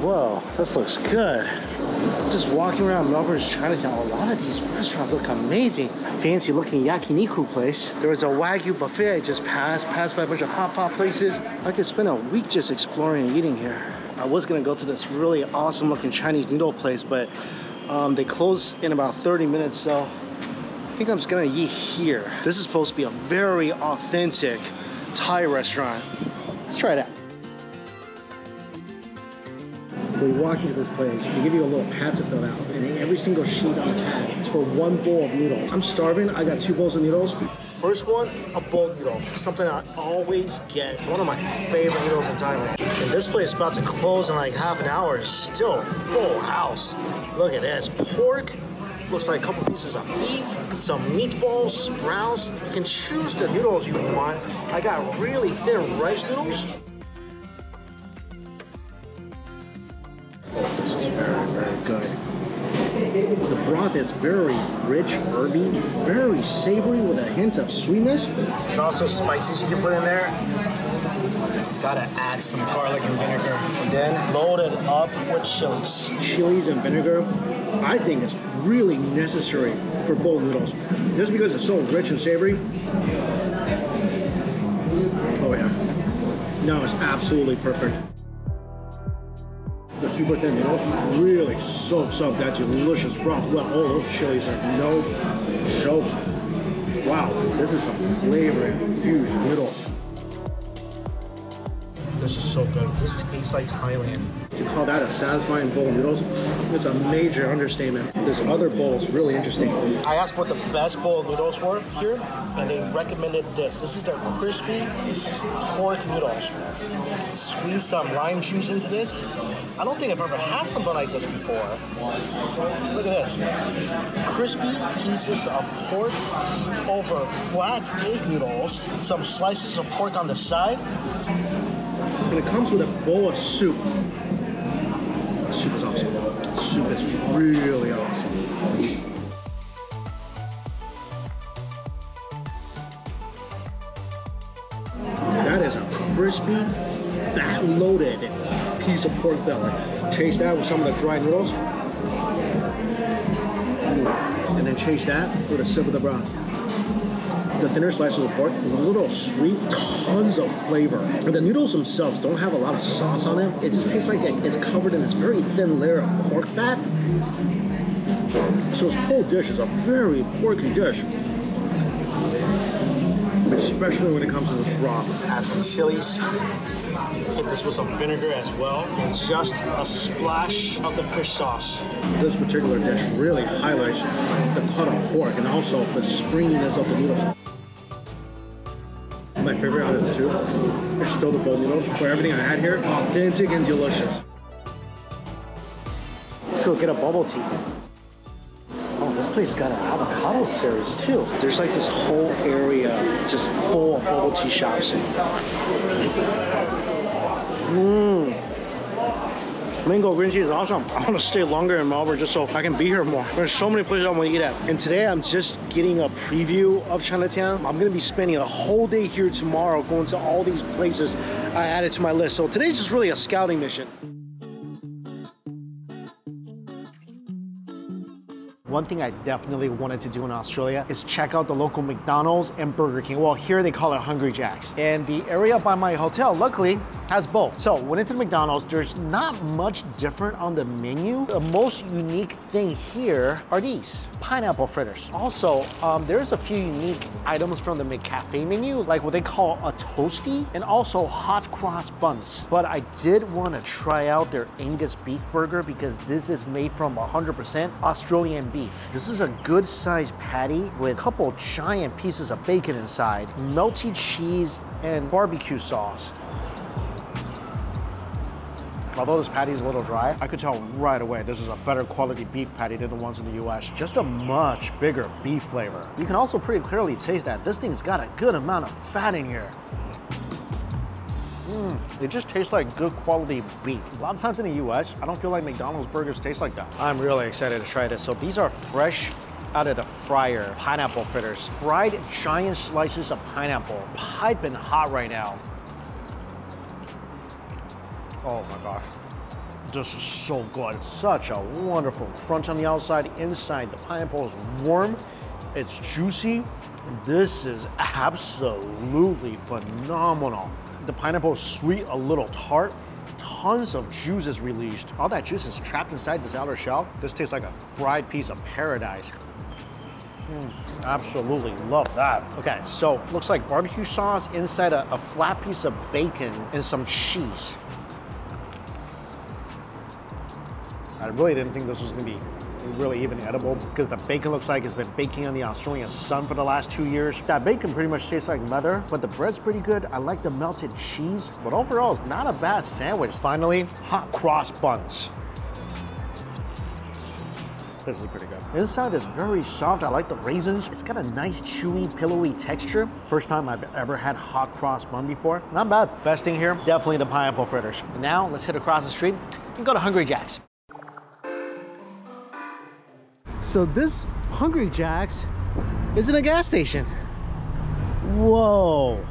Whoa, this looks good. Just walking around Melbourne's Chinatown, a lot of these restaurants look amazing. Fancy looking yakiniku place. There was a Wagyu buffet I just passed, passed by a bunch of hot pot places. I could spend a week just exploring and eating here. I was gonna go to this really awesome looking Chinese noodle place, but um, they close in about 30 minutes, so I think I'm just gonna eat here. This is supposed to be a very authentic Thai restaurant. Let's try it out. You walk into this place, they give you a little pad to fill out, and every single sheet on the pad is for one bowl of noodles. I'm starving, I got two bowls of noodles. First one, a boat noodle. Something I always get. One of my favorite noodles in Thailand. And this place is about to close in like half an hour. Still full house. Look at this. Pork, looks like a couple pieces of beef, some meatballs, sprouts. You can choose the noodles you want. I got really thin rice noodles. Broth is very rich, herby, very savory with a hint of sweetness. There's also spices you can put in there. Gotta add some garlic and vinegar. And then load it up with chilies. Chilies and vinegar, I think is really necessary for boat noodles. Just because it's so rich and savory. Oh yeah. No, it's absolutely perfect. Super thin noodles really soaks up that delicious broth. Well, all those chilies are no joke. Wow, this is some flavor infused noodles. This is so good. This tastes like Thailand. To call that a satisfying bowl of noodles, it's a major understatement. This other bowl is really interesting. I asked what the best bowl of noodles were here, and they recommended this. This is their crispy pork noodles. Squeeze some lime juice into this. I don't think I've ever had something like this before. Look at this. Crispy pieces of pork over flat egg noodles, some slices of pork on the side, and it comes with a bowl of soup. Soup is awesome. Soup is really awesome. That is a crispy, fat loaded piece of pork belly. Chase that with some of the dry noodles. And then chase that with a sip of the broth the thinner slices of pork, a little sweet, tons of flavor. And the noodles themselves don't have a lot of sauce on them. It just tastes like it's covered in this very thin layer of pork fat. So this whole dish is a very porky dish. Especially when it comes to this broth. Add some chilies. Hit this with some vinegar as well. And just a splash of the fish sauce. This particular dish really highlights the cut of pork and also the springiness of the noodles. My favorite out of the two is still the boat noodles. For everything I had here, authentic and delicious. Let's go get a bubble tea. Oh, this place got an avocado series too. There's like this whole area just full of bubble tea shops. Mango green tea is awesome. I want to stay longer in Melbourne just so I can be here more. There's so many places I want to eat at. And today I'm just getting a preview of Chinatown. I'm going to be spending a whole day here tomorrow going to all these places I added to my list. So today's just really a scouting mission. One thing I definitely wanted to do in Australia is check out the local McDonald's and Burger King. Well, here they call it Hungry Jack's. And the area by my hotel, luckily, has both. So went into McDonald's, there's not much different on the menu. The most unique thing here are these, pineapple fritters. Also, um, there's a few unique items from the McCafe menu, like what they call a toasty, and also hot cross buns. But I did want to try out their Angus beef burger because this is made from 100% Australian beef beef. This is a good sized patty with a couple giant pieces of bacon inside, melted cheese, and barbecue sauce. Although this patty is a little dry, I could tell right away this is a better quality beef patty than the ones in the US. Just a much bigger beef flavor. You can also pretty clearly taste that this thing's got a good amount of fat in here. Mm, it just tastes like good quality beef. A lot of times in the US, I don't feel like McDonald's burgers taste like that. I'm really excited to try this. So these are fresh out of the fryer pineapple fritters. Fried giant slices of pineapple, piping hot right now. Oh my gosh. This is so good. Such a wonderful crunch on the outside. Inside, the pineapple is warm. It's juicy. This is absolutely phenomenal. The pineapple is sweet, a little tart. Tons of juice is released. All that juice is trapped inside this outer shell. This tastes like a fried piece of paradise. Mm, absolutely love that. Okay, so looks like barbecue sauce inside a, a flat piece of bacon and some cheese. I really didn't think this was gonna be really even edible because the bacon looks like it's been baking on the Australian sun for the last two years. That bacon pretty much tastes like leather, but the bread's pretty good. I like the melted cheese, but overall it's not a bad sandwich. Finally, hot cross buns. This is pretty good. Inside is very soft. I like the raisins. It's got a nice chewy, pillowy texture. First time I've ever had hot cross bun before. Not bad. Best thing here, definitely the pineapple fritters. Now let's hit across the street and go to Hungry Jack's. So this Hungry Jack's is in a gas station. Whoa.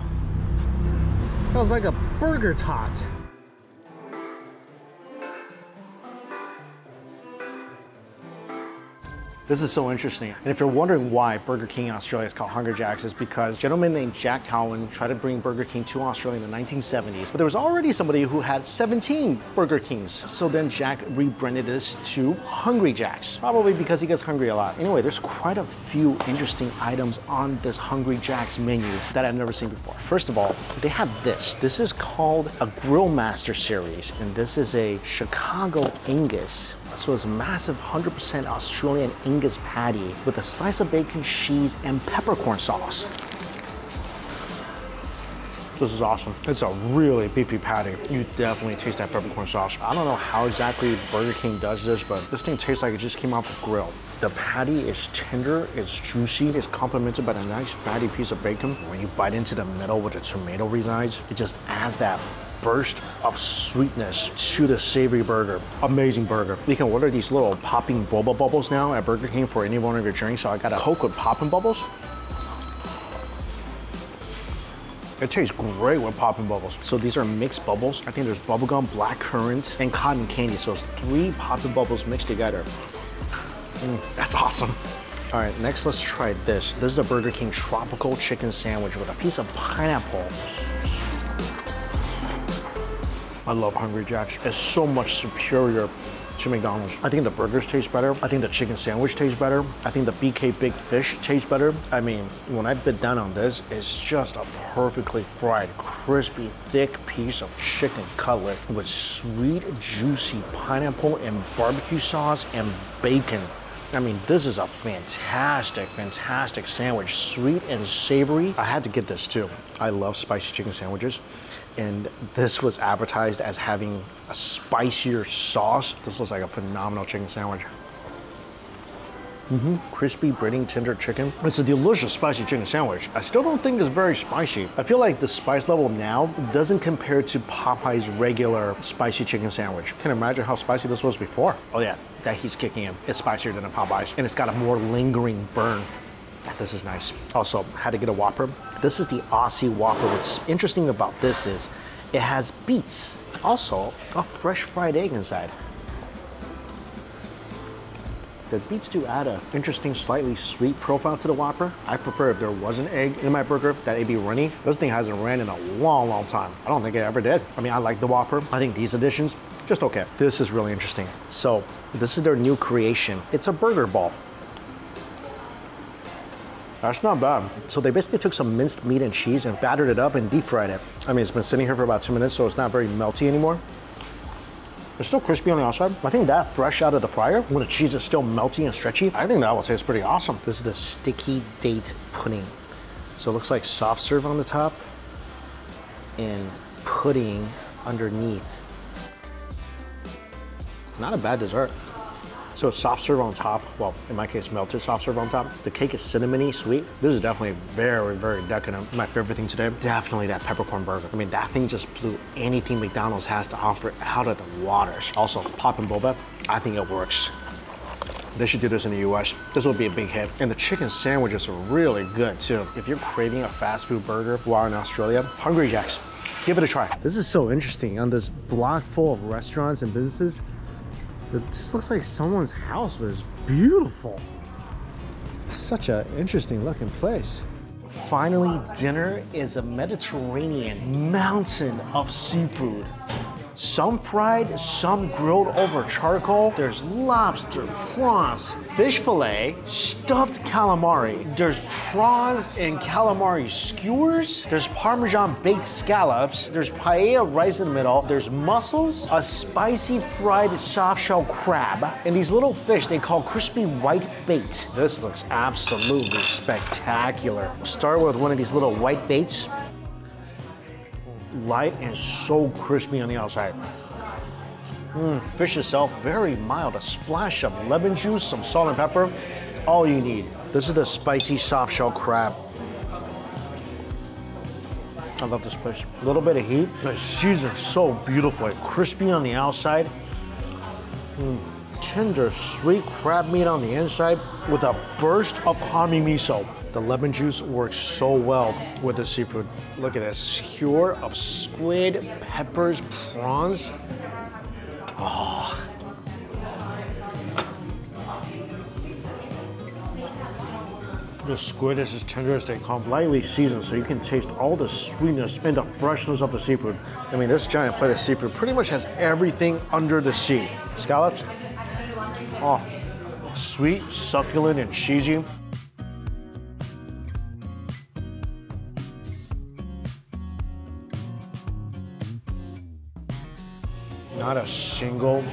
That was like a burger tot. This is so interesting. And if you're wondering why Burger King in Australia is called Hungry Jack's, is because a gentleman named Jack Cowin tried to bring Burger King to Australia in the 1970s, but there was already somebody who had 17 Burger Kings. So then Jack rebranded this to Hungry Jack's, probably because he gets hungry a lot. Anyway, there's quite a few interesting items on this Hungry Jack's menu that I've never seen before. First of all, they have this. This is called a Grill Master series, and this is a Chicago Angus so it's a massive 100% Australian Angus patty with a slice of bacon, cheese, and peppercorn sauce. This is awesome. It's a really beefy patty. You definitely taste that peppercorn sauce. I don't know how exactly Burger King does this, but this thing tastes like it just came off the grill. The patty is tender, it's juicy, it's complemented by a nice fatty piece of bacon. When you bite into the middle where the tomato resides, it just adds that burst of sweetness to the savory burger. Amazing burger. You can order these little popping boba bubbles now at Burger King for any one of your drinks. So I got a Coke with popping bubbles. It tastes great with popping bubbles. So these are mixed bubbles. I think there's bubblegum, black currant, and cotton candy. So it's three popping bubbles mixed together. Mm, that's awesome. All right, next let's try this. This is a Burger King tropical chicken sandwich with a piece of pineapple I love Hungry Jack's. It's so much superior to McDonald's. I think the burgers taste better. I think the chicken sandwich tastes better. I think the BK Big Fish tastes better. I mean, when I bit down on this, it's just a perfectly fried, crispy, thick piece of chicken cutlet with sweet, juicy pineapple and barbecue sauce and bacon. I mean, this is a fantastic, fantastic sandwich. Sweet and savory. I had to get this too. I love spicy chicken sandwiches and this was advertised as having a spicier sauce. This looks like a phenomenal chicken sandwich. Mm -hmm. Crispy, breading, tender chicken. It's a delicious spicy chicken sandwich. I still don't think it's very spicy. I feel like the spice level now doesn't compare to Popeye's regular spicy chicken sandwich. Can imagine how spicy this was before. Oh yeah, that he's kicking in. It's spicier than a Popeye's, and it's got a more lingering burn. This is nice. Also, had to get a Whopper. This is the Aussie Whopper. What's interesting about this is it has beets. Also, a fresh fried egg inside. The beets do add an interesting, slightly sweet profile to the Whopper. I prefer if there was an egg in my burger that it'd be runny. This thing hasn't ran in a long, long time. I don't think it ever did. I mean, I like the Whopper. I think these additions, just okay. This is really interesting. So, this is their new creation. It's a burger ball. That's not bad. So they basically took some minced meat and cheese and battered it up and deep fried it. I mean, it's been sitting here for about 10 minutes, so it's not very melty anymore. It's still crispy on the outside. I think that fresh out of the fryer, when the cheese is still melty and stretchy, I think that I will taste pretty awesome. This is the sticky date pudding. So it looks like soft serve on the top and pudding underneath. Not a bad dessert. So soft serve on top, well, in my case, melted soft serve on top. The cake is cinnamony sweet. This is definitely very, very decadent. My favorite thing today, definitely that peppercorn burger. I mean, that thing just blew anything McDonald's has to offer out of the waters. Also, poppin' boba, I think it works. They should do this in the US. This will be a big hit. And the chicken sandwiches are really good too. If you're craving a fast food burger while in Australia, Hungry Jack's Give it a try. This is so interesting. On this block full of restaurants and businesses, it just looks like someone's house, but it's beautiful. Such an interesting looking place. Finally, dinner is a Mediterranean mountain of seafood. Some fried, some grilled over charcoal. There's lobster, prawns, fish fillet, stuffed calamari. There's prawns and calamari skewers. There's Parmesan baked scallops. There's paella rice in the middle. There's mussels, a spicy fried soft shell crab, and these little fish they call crispy white bait. This looks absolutely spectacular. Start with one of these little white baits light and so crispy on the outside. Mm, fish itself, very mild. A splash of lemon juice, some salt and pepper, all you need. This is the spicy soft shell crab. I love this fish. A little bit of heat. The seasoned so beautifully. Crispy on the outside. Mm, tender, sweet crab meat on the inside with a burst of hami miso. The lemon juice works so well with the seafood. Look at this, skewer of squid, peppers, prawns. Oh. The squid is as tender as they come, lightly seasoned, so you can taste all the sweetness and the freshness of the seafood. I mean, this giant plate of seafood pretty much has everything under the sea. Scallops, oh, sweet, succulent, and cheesy. Not a single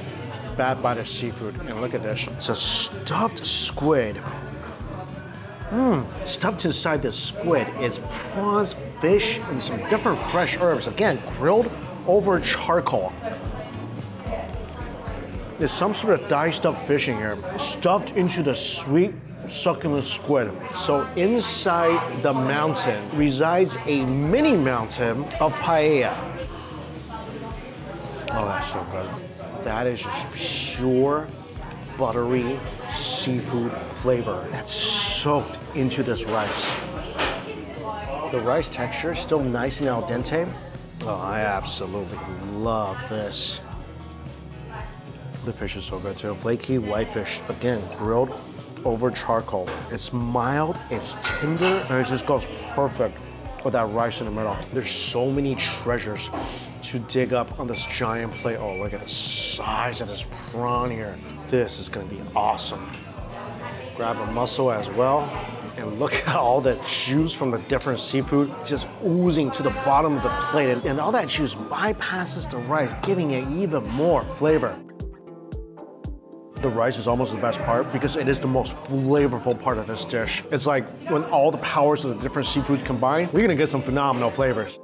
bad bite of seafood. And look at this. It's a stuffed squid. Mmm, stuffed inside the squid is prawns, fish, and some different fresh herbs. Again, grilled over charcoal. There's some sort of diced up fish in here, stuffed into the sweet, succulent squid. So inside the mountain resides a mini mountain of paella. Oh, that's so good. That is just pure, buttery seafood flavor that's soaked into this rice. The rice texture is still nice and al dente. Oh, I absolutely love this. The fish is so good too. Flaky whitefish, again, grilled over charcoal. It's mild, it's tender, and it just goes perfect with that rice in the middle. There's so many treasures to dig up on this giant plate. Oh, look at the size of this prawn here. This is gonna be awesome. Grab a mussel as well. And look at all the juice from the different seafood just oozing to the bottom of the plate. And, and all that juice bypasses the rice, giving it even more flavor. The rice is almost the best part because it is the most flavorful part of this dish. It's like when all the powers of the different seafoods combine, we're gonna get some phenomenal flavors.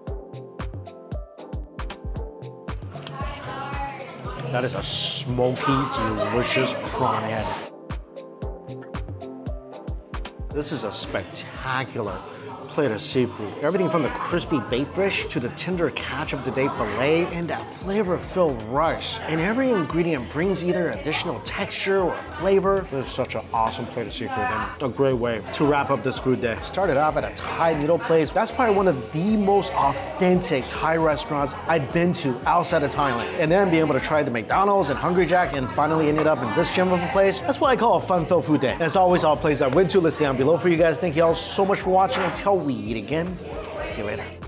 That is a smoky, delicious prawn head. This is a spectacular plate of seafood. Everything from the crispy bait fish to the tender catch of the day filet and that flavor-filled rice. And every ingredient brings either additional texture or flavor. This is such an awesome plate of seafood and a great way to wrap up this food day. Started off at a Thai noodle place. That's probably one of the most authentic Thai restaurants I've been to outside of Thailand. And then being able to try the McDonald's and Hungry Jack's and finally ended up in this gem of a place. That's what I call a fun-filled food day. As always, all places I went to listed down below for you guys. Thank you all so much for watching. Until we eat again. See you later.